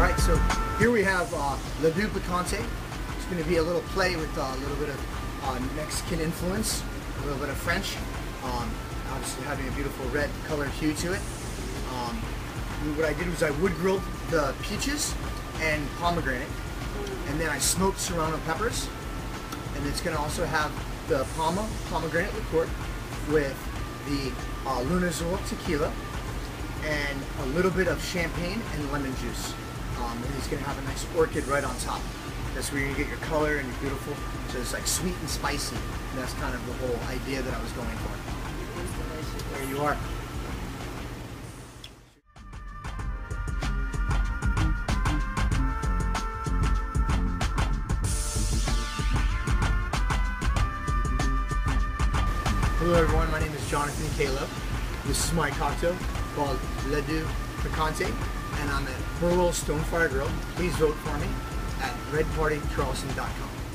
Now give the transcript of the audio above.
All right, so here we have uh, Le Doux Picante. It's going to be a little play with uh, a little bit of uh, Mexican influence, a little bit of French. Um, obviously having a beautiful red color hue to it. Um, what I did was I wood grilled the peaches and pomegranate, and then I smoked serrano peppers. And it's going to also have the PAMA pomegranate liqueur with the uh, Luna Azul tequila and a little bit of champagne and lemon juice. Um, and it's to have a nice orchid right on top. That's where to get your color and your beautiful, so it's like sweet and spicy. And that's kind of the whole idea that I was going for. There you are. Hello everyone, my name is Jonathan Calo. This is my cocktail called Le Doux Picante, and I'm at Burwell Stonefire Grill. Please vote for me at redpartycharleston.com.